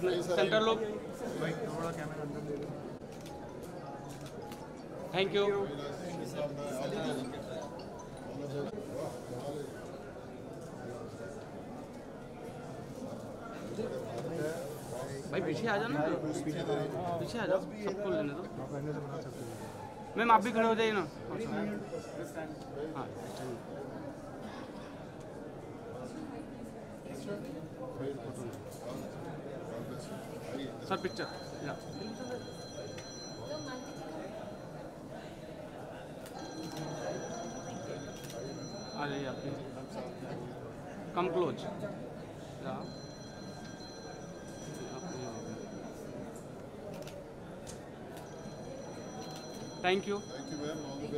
Centre लोग। Thank you भाई, पीछे आ जाना। पीछे आ जाओ। सबको लेने दो। मैम, आप भी खड़े हो जाइए ना। हाँ सर पिक्चर या आ जाइए आप कम क्लोज या thank you thank you ma'am all the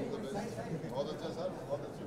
all the best बहुत अच्छा सर बहुत अच्छा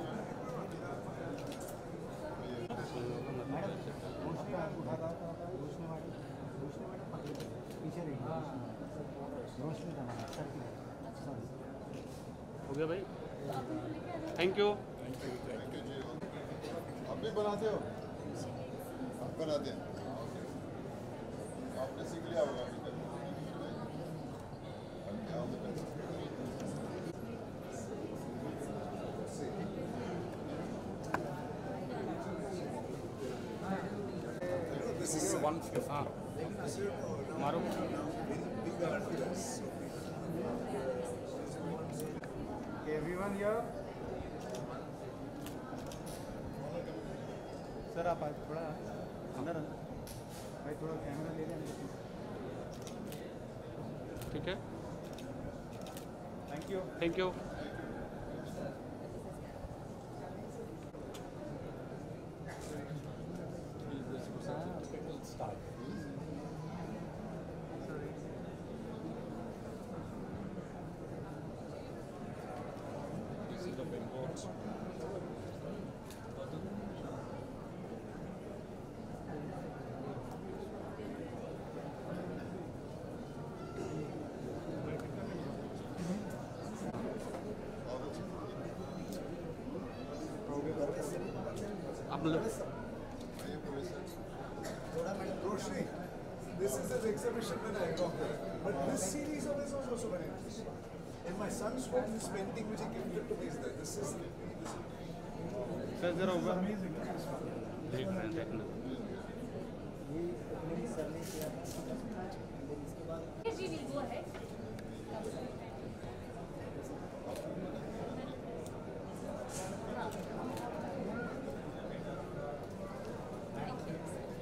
हो गया भाई। थैंक यू थैंक आप भी बनाते हो? आप बनाते हैं। आपने सीख लिया होगा अभी तक All the best. हाँ मारो एवरीवन हियर सर आप आज थोड़ा अंदर भाई थोड़ा कैमरा ले लें ठीक है। Thank you thank you Roshni, this is an exhibition that I got there. But this series of his was also very interesting. And my son's friend is painting which he gifted to me is. This is Sir, there amazing. Will go ahead.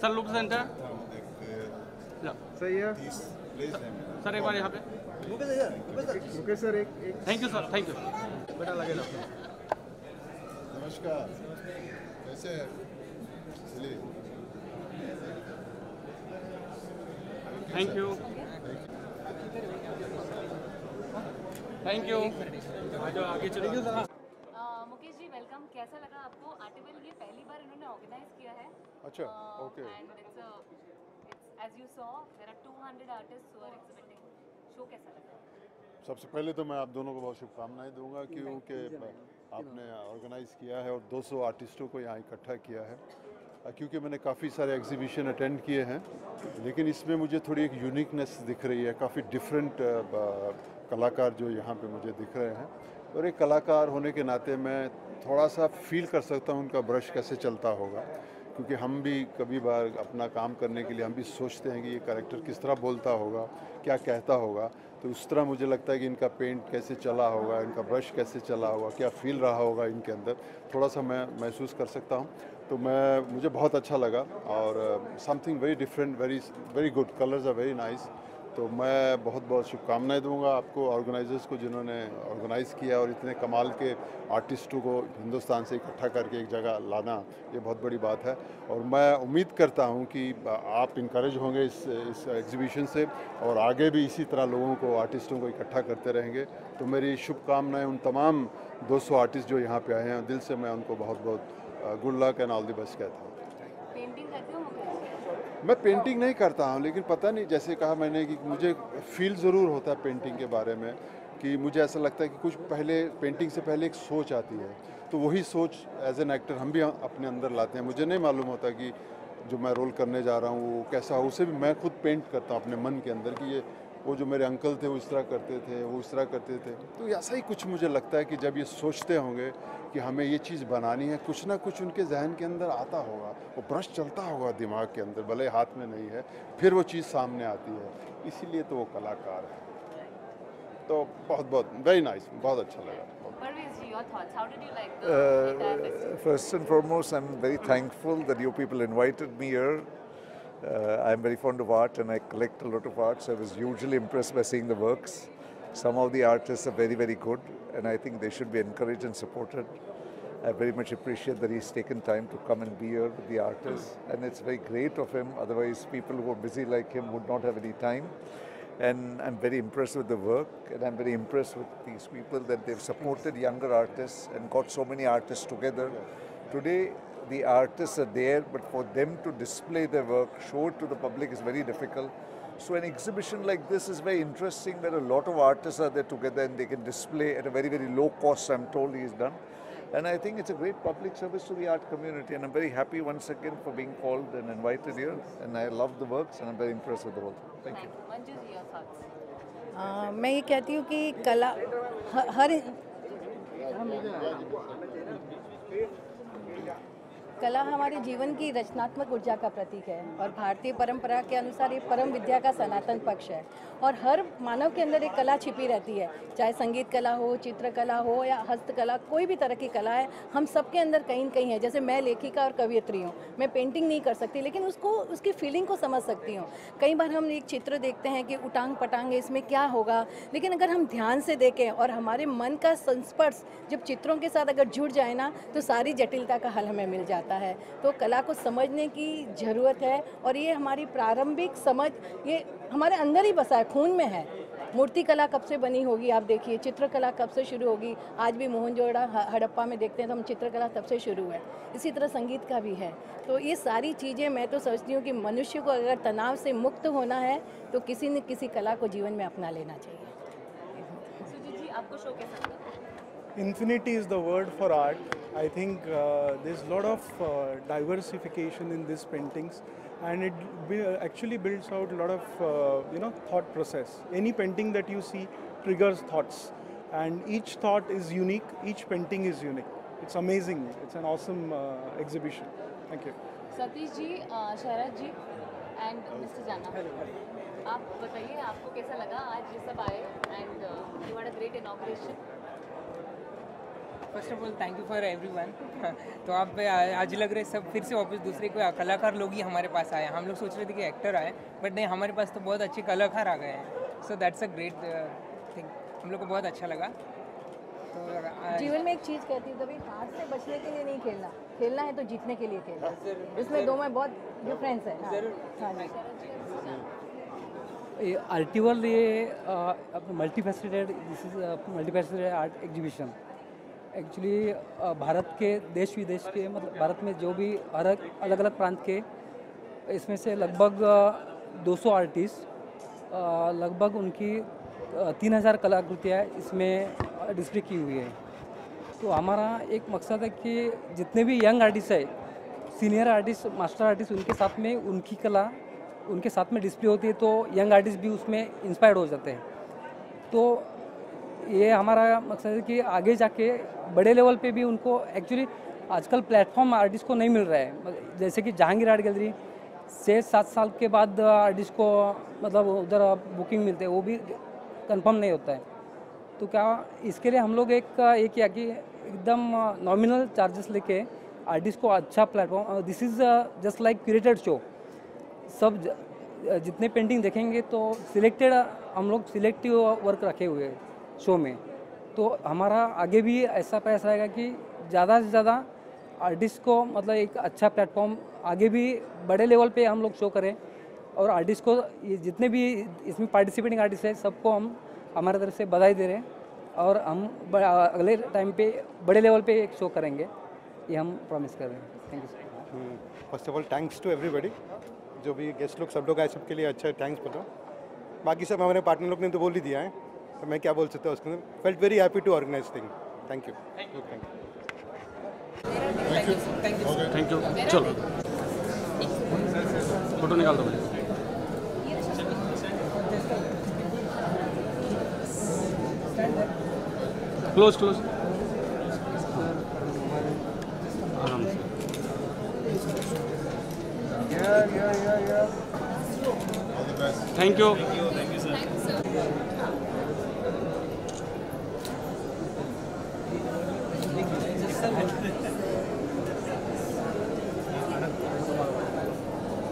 Sir look centre मेरा sir एक बार यहाँ पे। Okay sir एक एक। Thank you sir thank you बेटा लगेगा नमस्कार। कैसे थैंक यू थैंक यू आगे चलिए sir Uh, Mukesh ji welcome कैसा लगा आपको? आर्टिवल ये पहली बार इन्होंने ऑर्गेनाइज किया है। अच्छा, okay. And it's it's as you saw there are 200 artists who are exhibiting show कैसा लगा? सबसे पहले तो मैं आप दोनों को बहुत शुभकामनाएँ दूँगा क्योंकि आपने ऑर्गेनाइज किया है और 200 आर्टिस्टों को यहाँ इकट्ठा किया है। क्योंकि मैंने काफ़ी सारे एग्जीबिशन अटेंड किए हैं लेकिन इसमें मुझे थोड़ी एक यूनिकनेस दिख रही है काफ़ी डिफरेंट कलाकार जो यहाँ पे मुझे दिख रहे हैं। और एक कलाकार होने के नाते मैं थोड़ा सा फील कर सकता हूँ उनका ब्रश कैसे चलता होगा, क्योंकि हम भी कभी बार अपना काम करने के लिए हम भी सोचते हैं कि ये करेक्टर किस तरह बोलता होगा, क्या कहता होगा। तो उस तरह मुझे लगता है कि इनका पेंट कैसे चला होगा, इनका ब्रश कैसे चला होगा, क्या फील रहा होगा इनके अंदर, थोड़ा सा मैं महसूस कर सकता हूँ। तो मैं, मुझे बहुत अच्छा लगा और something very different very very good colours are very nice तो मैं बहुत बहुत शुभकामनाएँ दूँगा आपको ऑर्गेनाइजर्स को जिन्होंने ऑर्गेनाइज़ किया और इतने कमाल के आर्टिस्टों को हिंदुस्तान से इकट्ठा करके एक जगह लाना, ये बहुत बड़ी बात है। और मैं उम्मीद करता हूँ कि आप इनक्रेज होंगे इस इस एग्जीबिशन से और आगे भी इसी तरह लोगों को आर्टिस्टों को इकट्ठा करते रहेंगे। तो मेरी शुभकामनाएँ उन तमाम 200 आर्टिस्ट जो यहाँ पर आए हैं, दिल से मैं उनको बहुत बहुत, good luck and all the best कहता हूँ पेंटिंग करते हो मुकेश जी मैं पेंटिंग नहीं करता हूँ, लेकिन पता नहीं, जैसे कहा मैंने कि मुझे फील ज़रूर होता है पेंटिंग के बारे में, कि मुझे ऐसा लगता है कि कुछ पहले पेंटिंग से पहले एक सोच आती है। तो वही सोच एज एन एक्टर हम भी अपने अंदर लाते हैं। मुझे नहीं मालूम होता कि जो मैं रोल करने जा रहा हूँ, वो कैसा हो, उसे भी मैं खुद पेंट करता हूँ अपने मन के अंदर कि ये वो जो मेरे अंकल थे वो इस तरह करते थे वो इस तरह करते थे। तो ऐसा ही कुछ मुझे लगता है कि जब ये सोचते होंगे कि हमें ये चीज़ बनानी है कुछ ना कुछ उनके जहन के अंदर आता होगा वो ब्रश चलता होगा दिमाग के अंदर भले हाथ में नहीं है फिर वो चीज़ सामने आती है। इसीलिए तो वो कलाकार है। तो बहुत बहुत वेरी नाइस बहुत अच्छा लगा। Parvez ji your I am very thankful like you people Uh, me first Uh, I'm very fond of art and I collect a lot of art, so I was hugely impressed by seeing the works. Some of the artists are very, very good, and I think they should be encouraged and supported. I very much appreciate that he's taken time to come and be here with the artists, and it's very great of him. Otherwise, people who are busy like him would not have any time. And I'm very impressed with the work, and I'm very impressed with these people that they've supported younger artists and got so many artists together. Today, the artists are there, but for them to display their work, show it to the public is very difficult. So an exhibition like this is very interesting where a lot of artists are there together and they can display at a very, very low cost, I'm told he has done. And I think it's a great public service to the art community and I'm very happy once again for being called and invited here. And I love the works and I'm very impressed with the whole thing. Thank you. Thank you Manju ji your thoughts ah, मैं ये कहती हूँ कि कला ह- हर कला हमारे जीवन की रचनात्मक ऊर्जा का प्रतीक है और भारतीय परंपरा के अनुसार ये परम विद्या का सनातन पक्ष है। और हर मानव के अंदर एक कला छिपी रहती है, चाहे संगीत कला हो, चित्रकला हो या हस्तकला, कोई भी तरह की कला है, हम सबके अंदर कहीं न कहीं है। जैसे मैं लेखिका और कवियत्री हूँ, मैं पेंटिंग नहीं कर सकती, लेकिन उसको, उसकी फीलिंग को समझ सकती हूँ। कई बार हम एक चित्र देखते हैं कि उटांग पटांग, इसमें क्या होगा? लेकिन अगर हम ध्यान से देखें और हमारे मन का संस्पर्श जब चित्रों के साथ अगर जुड़ जाए ना तो सारी जटिलता का हल हमें मिल जाता है। तो कला को समझने की ज़रूरत है और ये हमारी प्रारंभिक समझ ये हमारे अंदर ही बसा है खून में है। मूर्ति कला कब से बनी होगी? आप देखिए चित्रकला कब से शुरू होगी? आज भी मोहनजोड़ा ह- हड़प्पा में देखते हैं तो हम चित्रकला तब से शुरू है। इसी तरह संगीत का भी है। तो ये सारी चीज़ें मैं तो सोचती हूँ कि मनुष्य को अगर तनाव से मुक्त होना है तो किसी न किसी कला को जीवन में अपना लेना चाहिए। सुजीत जी आपको शो कैसा लगा? Infinity is the word for art. I think uh, there's a lot of uh, diversification in these paintings, and it be, actually builds out a lot of uh, you know thought process. Any painting that you see triggers thoughts, and each thought is unique. Each painting is unique. It's amazing. It's an awesome uh, exhibition. Thank you. Satish ji uh, Sharad ji and mister Jana आप बताइए आपको कैसा लगा आज ये सब आए and you had a great inauguration first of all thank you for everyone तो आप आज लग रहे सब फिर से वापस दूसरे कोई कलाकार लोग ही हमारे पास आए हम लोग सोच रहे थे कि एक्टर आए बट नहीं हमारे पास तो बहुत अच्छे कलाकार आ गए हैं। So that's a great thing हम लोग को बहुत अच्छा लगा। तो जीवन में एक चीज़ कहती हूँ कभी हार से बचने के लिए नहीं खेलना। खेलना है तो जीतने के लिए खेलना। इसमें दो में बहुत डिफरेंस है। हाँ, हाँ जी। आर्टिवल ये multifaceted this is multifaceted art exhibition actually Bharat के देश विदेश के मतलब भारत में जो भी अलग अलग अलग प्रांत के इसमें से लगभग uh, 200 आर्टिस्ट लगभग उनकी तीन हज़ार कलाकृतियाँ इसमें डिस्प्ले की हुई है। तो हमारा एक मकसद है कि जितने भी यंग आर्टिस्ट है सीनियर आर्टिस्ट मास्टर आर्टिस्ट उनके साथ में उनकी कला उनके साथ में डिस्प्ले होती है तो यंग आर्टिस्ट भी उसमें इंस्पायर्ड हो जाते हैं। तो ये हमारा मकसद है कि आगे जाके बड़े लेवल पे भी उनको एक्चुअली आजकल प्लेटफॉर्म आर्टिस्ट को नहीं मिल रहा है। जैसे कि जहांगीर आर्ट गैलरी से सात साल के बाद आर्टिस्ट को मतलब उधर बुकिंग मिलते हैं, वो भी कंफर्म नहीं होता है। तो क्या इसके लिए हम लोग एक, ये किया कि एकदम नॉमिनल चार्जेस लेके आर्टिस्ट को अच्छा platform this is just like curated show सब जितने पेंटिंग देखेंगे तो सिलेक्टेड हम लोग सिलेक्टिव वर्क रखे हुए हैं। शो में। तो हमारा आगे भी ऐसा प्रयास रहेगा कि ज़्यादा से ज़्यादा आर्टिस्ट को मतलब एक अच्छा प्लेटफॉर्म आगे भी बड़े लेवल पे हम लोग शो करें और आर्टिस्ट को ये जितने भी इसमें पार्टिसिपेटिंग आर्टिस्ट है, सबको हम हमारे तरफ़ से बधाई दे रहे हैं और हम अगले टाइम पे बड़े लेवल पे एक शो करेंगे, ये हम प्रॉमिस कर रहे हैं। Thank you first of all thanks to everybody जो भी गेस्ट लोग, सब लोग आए, सबके लिए अच्छा थैंक्स बताओ। बाकी सब हमारे पार्टनर लोग ने तो बोल ही दिया है। तो मैं क्या बोल सकता हूँ उसके felt very happy to organise thing thank you thank you thank you चलो फ़ोटो निकाल दो क्लोज क्लोज आराम से थैंक यू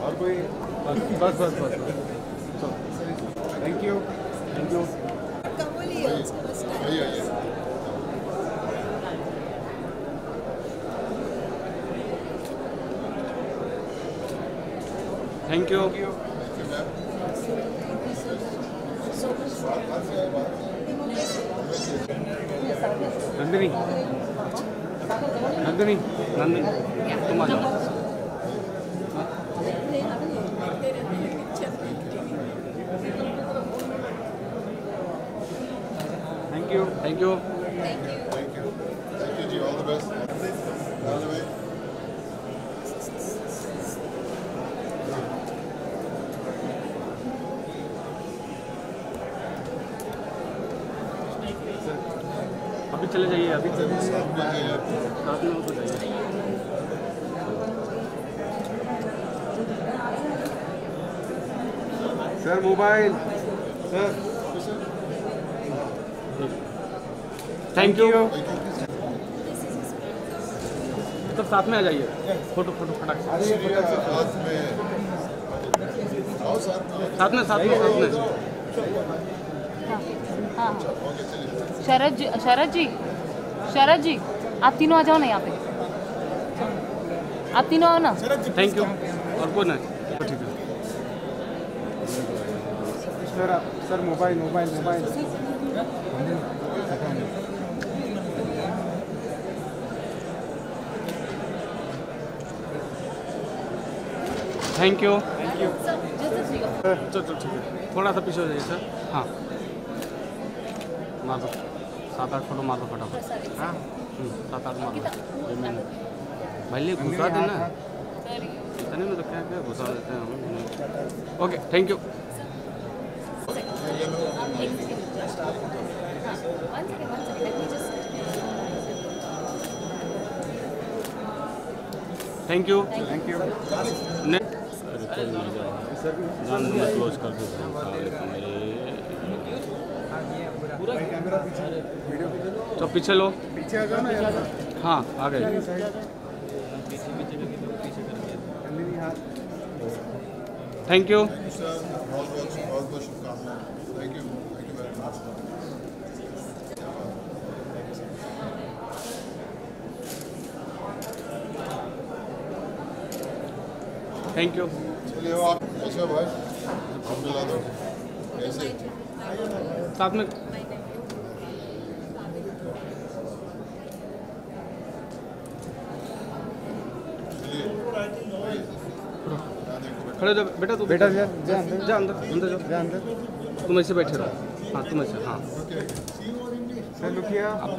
और कोई बस बस बस thank you thank you thank you Nandini Nandini Nandini तुम आप भी चले जाइए। अभी साथ लोगों को तो जाइए। Sir mobile. Sir. Thank you मतलब साथ में आ जाइए। फ़ोटो फ़ोटो फटाक साथ में। साथ में। साथ में हाँ हाँ, हाँ। शरद जी शरद जी शरद जी आप तीनों आ जाओ ना यहाँ पे। आप तीनों आओ ना। थैंक यू और कौन है ठीक है। Sir sir mobile mobile mobile. Thank you thank you चलो चलो ठीक है। थोड़ा सा पीछे हो जाइए सर। हाँ। दो। सात आठ फ़ोटो मार दो फटाफट हाँ? हम्म, सात आठ मार। दो भाई घुसा देना। इतने में तो क्या क्या घुसा देते हैं हम? Okay thank you thank you thank you जान मैं क्लोज कर दूँ पूरा कैमरा पीछे वीडियो पीछे लो तो पीछे लो। पीछे आ जाओ ना हाँ आ गए। थैंक यू थैंक यू चलिए आप कैसे हो भाई। हम मिला दो। कैसे? साथ में खड़े हो बेटा तू। बेटा जा जा अंदर। जा अंदर अंदर जाओ। जा अंदर। तुम ऐसे बैठे रहो। हाँ तुम ऐसे हाँ। सर लुकिया आप।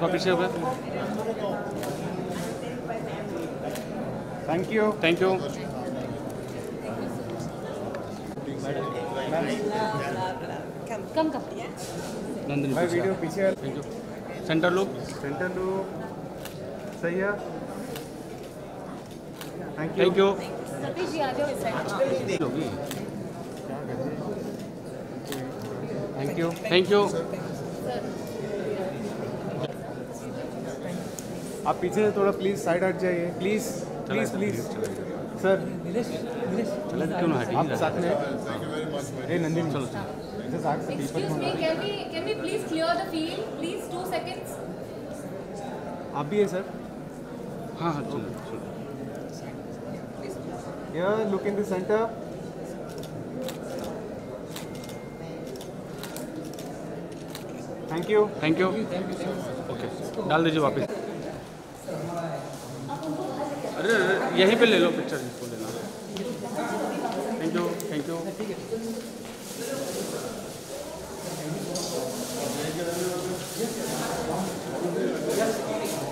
थोड़ा पीछे हो गया thank you thank you come come Nandini भाई वीडियो पीछे thank you center look center look. सही है। Thank you thank you Satish ji आ जाओ इस साइड होगी थैंक यू थैंक यू आप पीछे से थोड़ा प्लीज़ साइड हट जाइए प्लीज़ प्लीज़ प्लीज़ सर चले क्यों ना आप साथ में ए नंदिनी चलो इधर साथ से दीपक Excuse me, can we can we please clear the field? Please, two seconds. आप भी है सर हाँ हाँ चलो। Here, look in the center. Thank you. Thank you okay डाल दीजिए वापस अरे अरे, यहीं पे ले लो पिक्चर जिसको लेना थैंक यू थैंक यू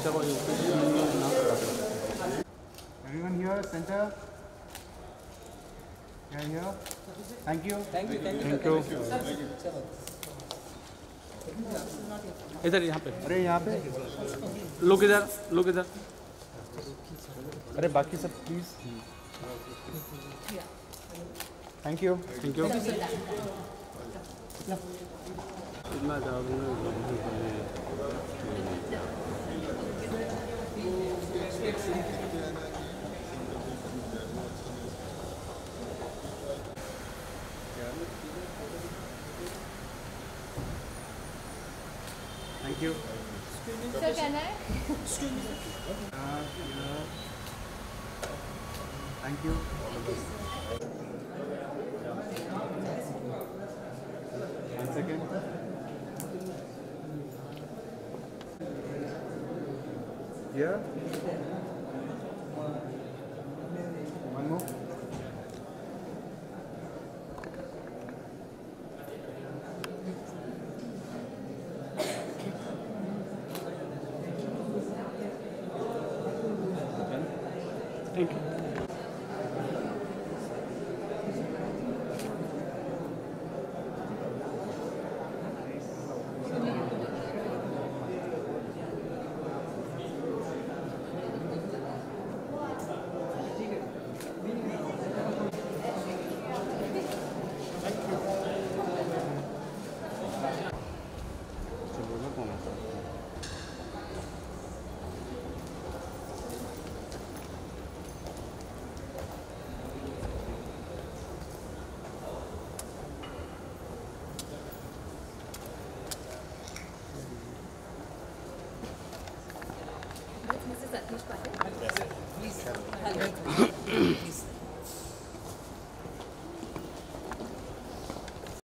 चलो ये ना करा करो। Everyone here, center. Thank you. Thank you. Thank you इधर यहाँ पे। अरे यहाँ पे। लोग इधर लोग इधर। अरे बाकी सब please thank you thank you इतना Thank you. Sir, can I? Thank you. One second. Yeah?